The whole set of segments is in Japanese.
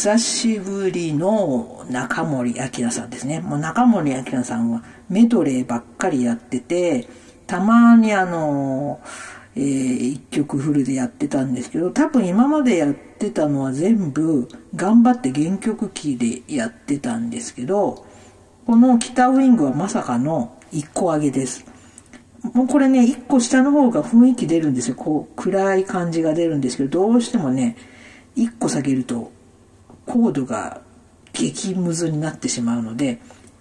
久しぶりの中森明菜さんですね。もう中森明菜さんはメドレーばっかりやってて、たまにあの、えー、一曲フルでやってたんですけど、多分今までやってたのは全部頑張って原曲キーでやってたんですけど、この北ウィングはまさかの一個上げです。もうこれね、一個下の方が雰囲気出るんですよ。こう、暗い感じが出るんですけど、どうしてもね、一個下げるとコードが激ムズになってしまうので、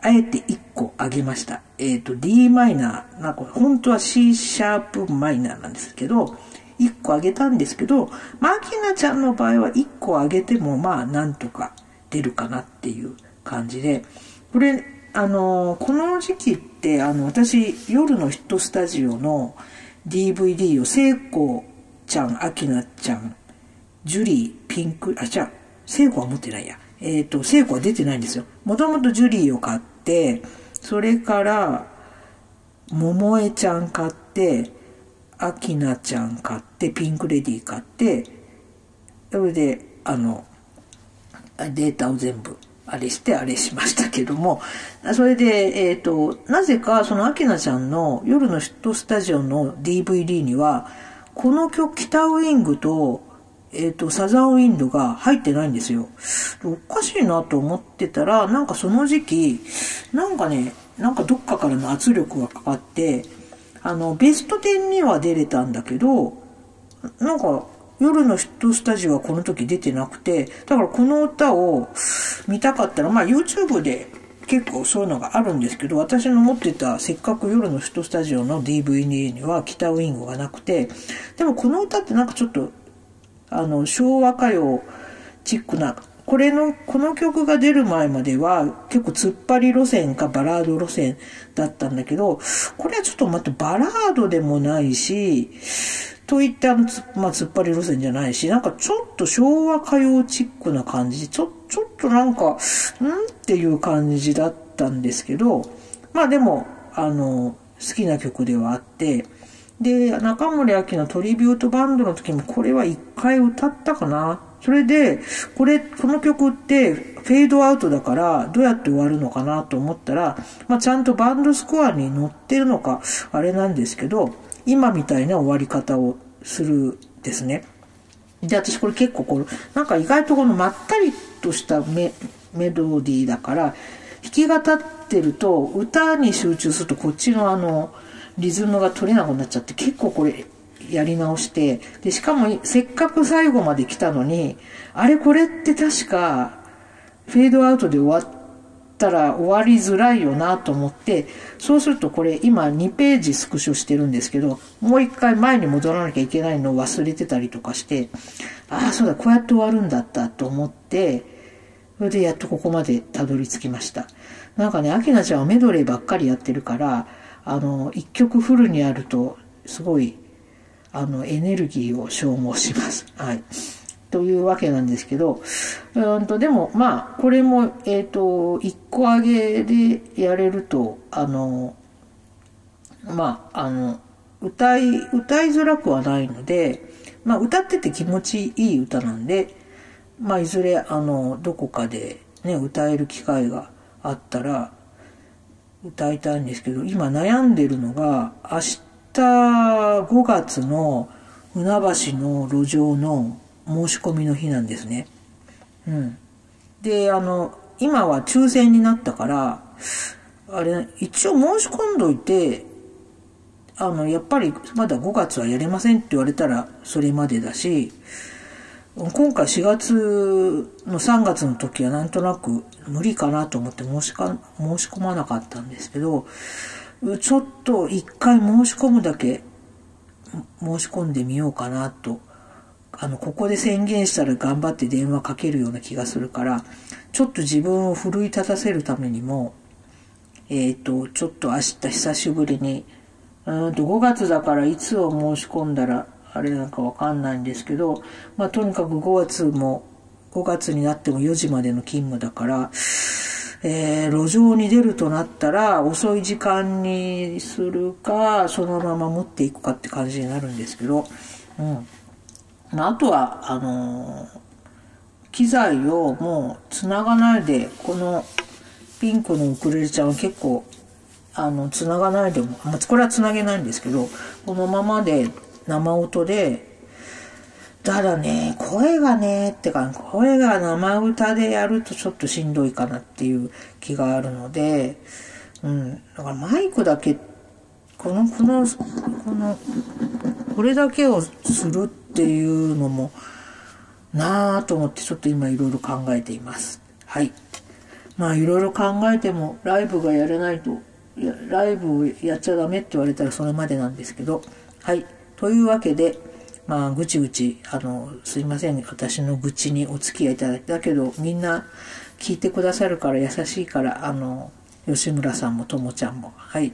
あえて1個上げました。えっ、ー、と、d マイナー、な本当は C シャープマイナーなんですけど、1個上げたんですけど、マキナちゃんの場合は1個上げても、まあ、なんとか出るかなっていう感じで、これ、あの、この時期って、あの、私、夜のヒットスタジオの DVD を、聖子ちゃん、アキナちゃん、ジュリー、ピンク、あ、じゃあ、聖子は持ってないや。えっ、ー、と、聖子は出てないんですよ。もともとジュリーを買って、それから、桃江ちゃん買って、アキナちゃん買って、ピンクレディー買って、それで、あの、データを全部、あれしてあれしましたけども、それで、えっ、ー、と、なぜかそのアキナちゃんの夜のヒットスタジオの DVD には、この曲、北ウィングとえっ、ー、と、サザンウィンドが入ってないんですよ。おかしいなと思ってたら、なんかその時期、なんかね、なんかどっかからの圧力がかかって、あの、ベスト10には出れたんだけど、なんか、夜のヒットスタジオはこの時出てなくて、だからこの歌を見たかったら、まあ YouTube で結構そういうのがあるんですけど、私の持ってたせっかく夜のヒットスタジオの DVD には北ウィングがなくて、でもこの歌ってなんかちょっとあの、昭和歌謡チックなこれの、この曲が出る前までは結構突っ張り路線かバラード路線だったんだけど、これはちょっと待って、バラードでもないし、といってあの、まあ、突っ張り路線じゃないし、なんかちょっと昭和歌謡チックな感じ、ちょ、ちょっとなんか、んっていう感じだったんですけど、まあでも、あの、好きな曲ではあって、で、中森明のトリビュートバンドの時もこれは一回歌ったかな。それで、これ、この曲ってフェードアウトだからどうやって終わるのかなと思ったら、まあ、ちゃんとバンドスコアに乗ってるのか、あれなんですけど、今みたいな終わり方をするですね。で、私これ結構この、なんか意外とこのまったりとしたメメロディーだから、弾き語ってると歌に集中するとこっちのあの、リズムが取れなくなっちゃって結構これやり直してでしかもせっかく最後まで来たのにあれこれって確かフェードアウトで終わったら終わりづらいよなと思ってそうするとこれ今2ページスクショしてるんですけどもう一回前に戻らなきゃいけないのを忘れてたりとかしてああそうだこうやって終わるんだったと思ってそれでやっとここまでたどり着きました。なんかねアキナちゃんはメドレーばっかりやってるからあの、一曲フルにやると、すごい、あの、エネルギーを消耗します。はい。というわけなんですけど、うんと、でも、まあ、これも、えっ、ー、と、一個上げでやれると、あの、まあ、あの、歌い、歌いづらくはないので、まあ、歌ってて気持ちいい歌なんで、まあ、いずれ、あの、どこかでね、歌える機会があったら、歌いたいんですけど、今悩んでるのが、明日5月の船橋の路上の申し込みの日なんですね。うん。で、あの、今は抽選になったから、あれ、一応申し込んどいて、あの、やっぱりまだ5月はやれませんって言われたらそれまでだし、今回4月の3月の時はなんとなく無理かなと思って申しか申し込まなかったんですけど、ちょっと一回申し込むだけ申し込んでみようかなと。あの、ここで宣言したら頑張って電話かけるような気がするから、ちょっと自分を奮い立たせるためにも、えっ、ー、と、ちょっと明日久しぶりに、うんと5月だからいつを申し込んだらあれなんかわかんないんですけど、まあとにかく5月も、5月になっても4時までの勤務だから、えー、路上に出るとなったら遅い時間にするか、そのまま持っていくかって感じになるんですけど、うん。まあ、あとは、あのー、機材をもう繋がないで、このピンクのウクレレちゃんは結構、あの、繋がないでも、まあ、これは繋げないんですけど、このままで生音で、ただね、声がね、ってか、声が生歌でやるとちょっとしんどいかなっていう気があるので、うん。だからマイクだけ、この、この、この、これだけをするっていうのも、なぁと思ってちょっと今いろいろ考えています。はい。まあいろいろ考えてもライブがやれないと、ライブをやっちゃダメって言われたらそれまでなんですけど、はい。というわけで、まあ、ぐちぐち、あの、すいません、私の愚痴にお付き合いいただいたけど、みんな聞いてくださるから優しいから、あの、吉村さんもともちゃんも、はい。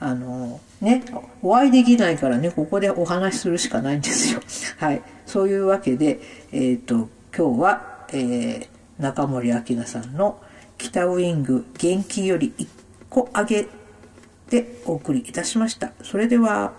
あの、ね、お会いできないからね、ここでお話しするしかないんですよ。はい。そういうわけで、えっ、ー、と、今日は、えー、中森明菜さんの北ウイング元気より一個上げでお送りいたしました。それでは、